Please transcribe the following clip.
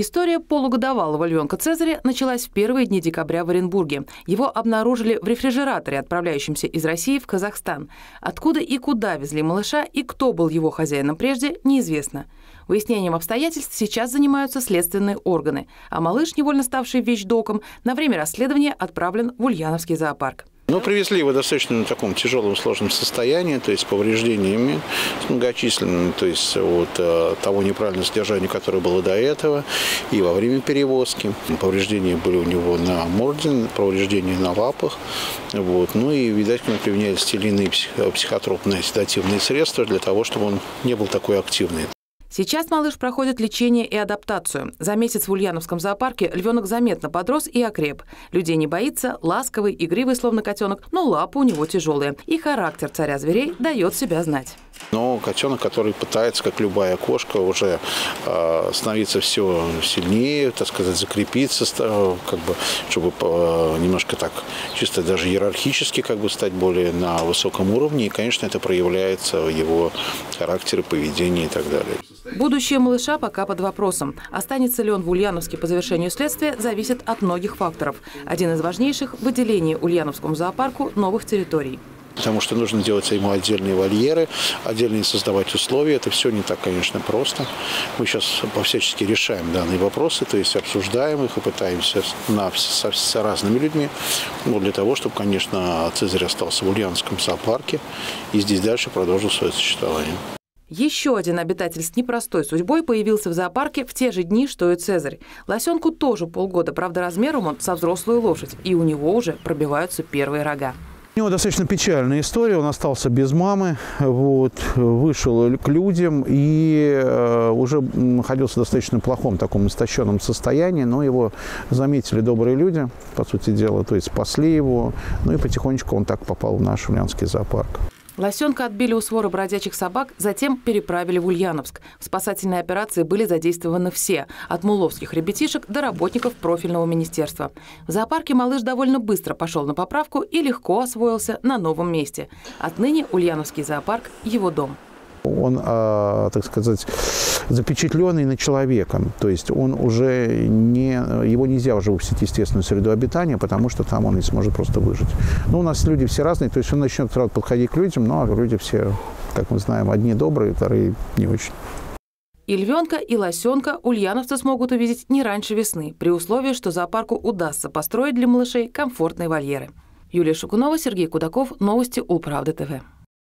История полугодовалого львенка Цезаря началась в первые дни декабря в Оренбурге. Его обнаружили в рефрижераторе, отправляющемся из России в Казахстан. Откуда и куда везли малыша и кто был его хозяином прежде, неизвестно. Выяснением обстоятельств сейчас занимаются следственные органы, а малыш, невольно ставший вещдоком, на время расследования отправлен в Ульяновский зоопарк. Ну, привезли его достаточно в таком тяжелом, сложном состоянии, то есть повреждениями многочисленными, то есть от э, того неправильного содержания, которое было до этого, и во время перевозки. Повреждения были у него на морде, повреждения на лапах. Вот. Ну и, видать, к нему применялись те или иные психотропные седативные средства для того, чтобы он не был такой активный. Сейчас малыш проходит лечение и адаптацию. За месяц в Ульяновском зоопарке львенок заметно подрос и окреп. Людей не боится, ласковый, игривый, словно котенок, но лапы у него тяжелые. И характер царя зверей дает себя знать. Но котенок, который пытается, как любая кошка, уже э, становиться все сильнее, так сказать, закрепиться, как бы, чтобы э, немножко так чисто даже иерархически как бы стать более на высоком уровне. И, конечно, это проявляется в его характере, поведении и так далее. Будущее малыша пока под вопросом. Останется ли он в Ульяновске по завершению следствия, зависит от многих факторов. Один из важнейших – выделение Ульяновскому зоопарку новых территорий потому что нужно делать ему отдельные вольеры, отдельные создавать условия. Это все не так, конечно, просто. Мы сейчас по-всячески решаем данные вопросы, то есть обсуждаем их и пытаемся на, со, с разными людьми, ну, для того, чтобы, конечно, Цезарь остался в Ульяновском зоопарке и здесь дальше продолжил свое существование. Еще один обитатель с непростой судьбой появился в зоопарке в те же дни, что и Цезарь. Лосенку тоже полгода, правда, размером он со взрослую лошадь, и у него уже пробиваются первые рога. У него достаточно печальная история. Он остался без мамы, вот, вышел к людям и э, уже находился в достаточно плохом таком истощенном состоянии, но его заметили добрые люди, по сути дела, то есть спасли его, ну и потихонечку он так попал в наш Ульяновский зоопарк. Лосенка отбили у свора бродячих собак, затем переправили в Ульяновск. В спасательной операции были задействованы все, от муловских ребятишек до работников профильного министерства. В зоопарке малыш довольно быстро пошел на поправку и легко освоился на новом месте. Отныне Ульяновский зоопарк – его дом. Он, а, так сказать, запечатленный на человеком. То есть он уже не, его нельзя уже выпустить в естественную среду обитания, потому что там он не сможет просто выжить. Ну, у нас люди все разные, то есть он начнет сразу подходить к людям, но люди все, как мы знаем, одни добрые, вторые не очень. И львенка, и лосенка ульяновцы смогут увидеть не раньше весны, при условии, что зоопарку удастся построить для малышей комфортные вольеры. Юлия Шукунова, Сергей Кудаков. Новости Улправды ТВ.